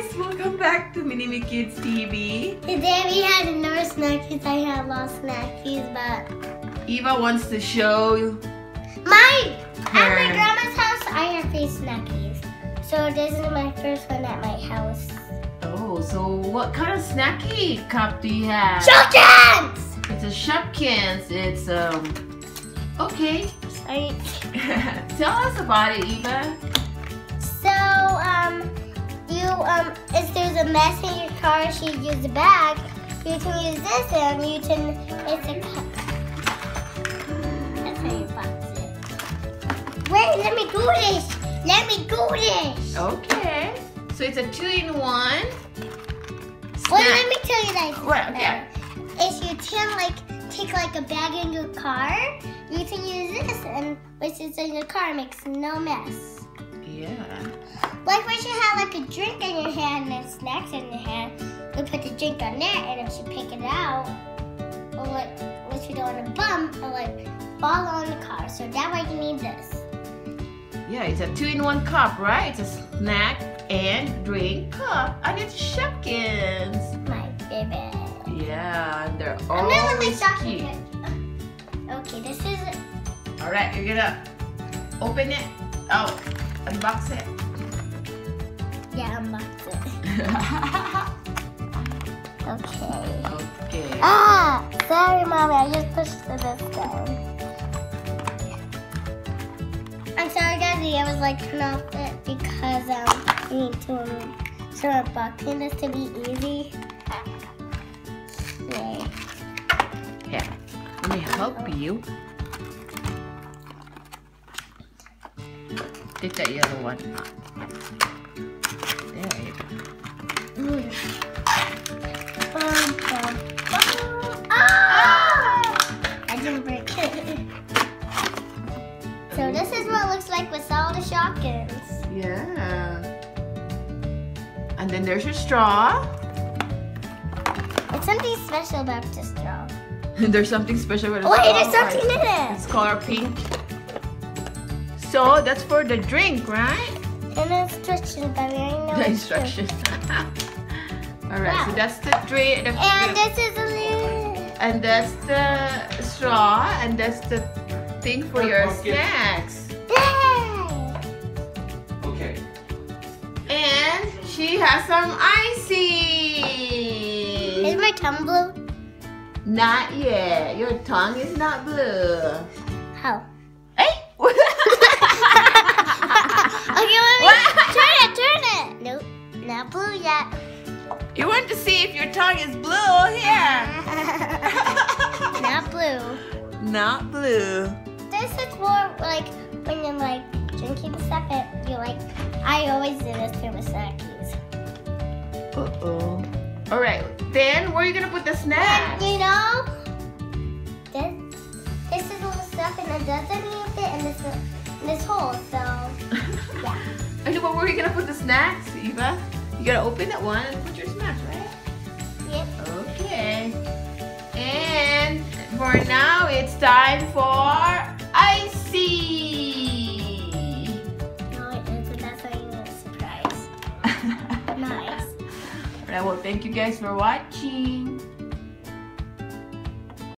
guys, welcome back to Minimi Kids TV. Today we had another Snackeez. I had lost Snackeez, but Eva wants to show my at my grandma's house I have three Snackeez. So this is my first one at my house. Oh, so what kind of snacky cup do you have? Children's! It's a Shopkins. It's um. Okay, Sorry. tell us about it, Eva. So um, you um, if there's a mess in your car, you use a bag. You can use this, and you can. It's a cup. That's how you box it. Wait, let me do this. Let me do this. Okay, so it's a two-in-one. Well, let me tell you that. Well, Okay. If you can like take like a bag in your car, you can use this, and which is in your car makes no mess. Yeah. Like when you have like a drink in your hand and snacks in your hand, you put the drink on there, and if you pick it out, or like if you don't want to bump, or like fall on the car. So that way you need this. Yeah, it's a two-in-one cup, right? It's a snack and drink cup, and it's Shopkins. My favorite. Yeah, and they're I'm gonna cute. Okay, this is All right, you're gonna open it. Oh, unbox it. yeah, unbox it. Okay. okay. Ah, sorry, mommy. I just pushed this down. I'm sorry, Daddy. I was like turn off it because um we need to um, start unboxing this to be easy. Yay. Here, let me help you. Take that yellow one. There you go. Bum, bum, bum. Ah! I didn't break it. So this is what it looks like with all the Shopkins. Yeah. And then there's your straw. It's something special about this straw. there's something special about it. Wait, straw. there's something in it. It's color pink. So that's for the drink, right? And instructions, but we already know The instructions. All right, so that's the drink. The, And this is a lid. and that's the straw, and that's the thing for your Pumpkin. snacks. Yay! Okay. And she has some icy. Is my tongue blue? Not yet. Your tongue is not blue. How? Okay, me turn it, turn it. Nope, not blue yet. you want to see if your tongue is blue here? not blue. not blue. This is more like when you're like drinking stuff. It you like. I always do this to my Snackeez. Uh oh. All right. Then where are you gonna put the And snacks? you know, this this is little stuff, and it doesn't even fit in this this hole. So yeah. I know, but where are you gonna put the snacks, Eva? You gotta open that one and put your snacks, right? Yep. Okay. And for now, it's time for icy. No, it isn't. That's why you need a surprise. Nice. Alright, well, thank you guys for watching.